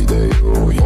ideo